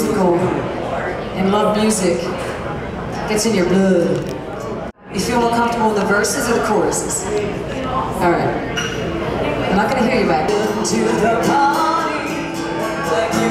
musical and love music. Gets in your blood. You feel more comfortable in the verses or the choruses? All right. I'm not gonna hear you back. To the party, you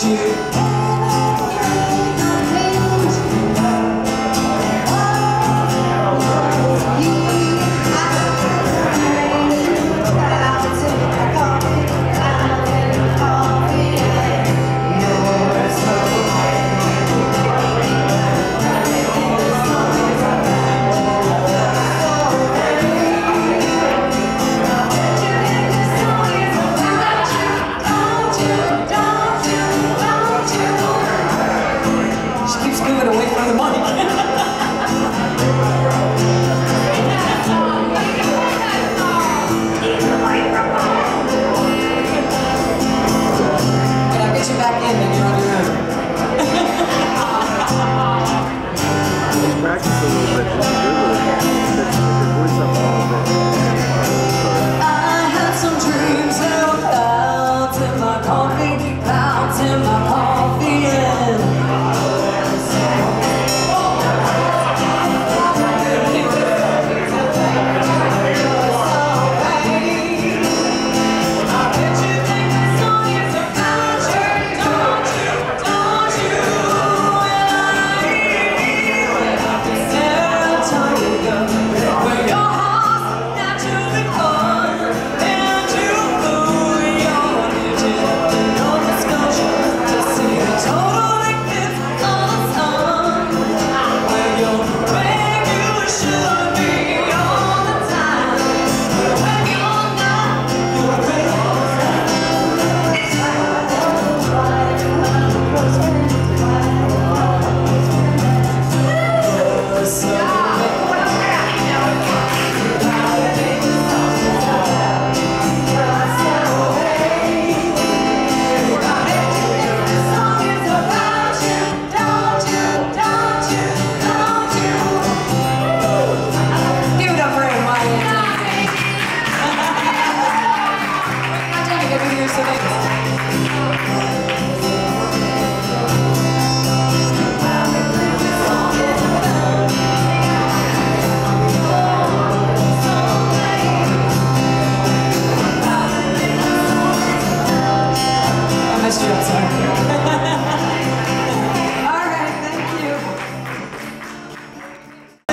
você.